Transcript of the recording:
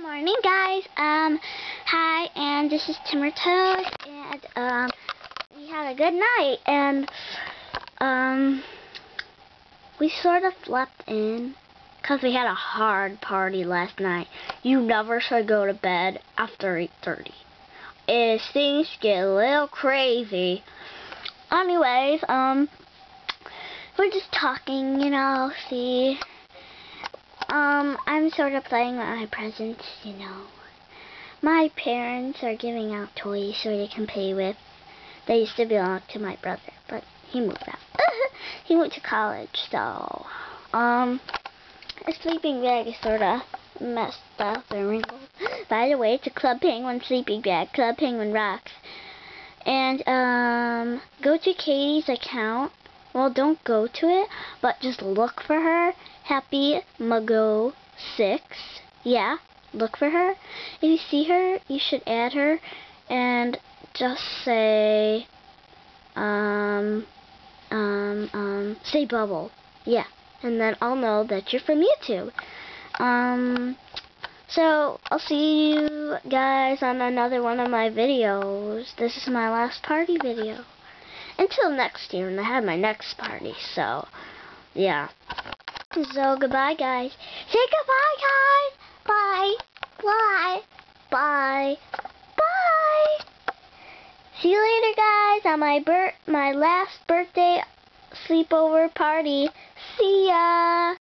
Good morning, guys. Um, hi, and this is Timber Toes, and um, we had a good night, and um, we sort of slept in because we had a hard party last night. You never should go to bed after 8:30. If things get a little crazy. Anyways, um, we're just talking, you know, see. Um, I'm sort of playing with my presents, you know. My parents are giving out toys so they can play with. They used to belong to my brother, but he moved out. he went to college, so, um, a sleeping bag is sort of messed up and wrinkled. By the way, it's a Club Penguin sleeping bag. Club Penguin rocks. And, um, go to Katie's account. Well, don't go to it, but just look for her Happy Muggo 6. Yeah, look for her. If you see her, you should add her and just say, um, um, um, say bubble. Yeah, and then I'll know that you're from YouTube. Um, so I'll see you guys on another one of my videos. This is my last party video. Until next year, and I have my next party, so, yeah. So goodbye, guys. Say goodbye, guys. Bye. Bye. Bye. Bye. See you later, guys, on my bir my last birthday sleepover party. See ya.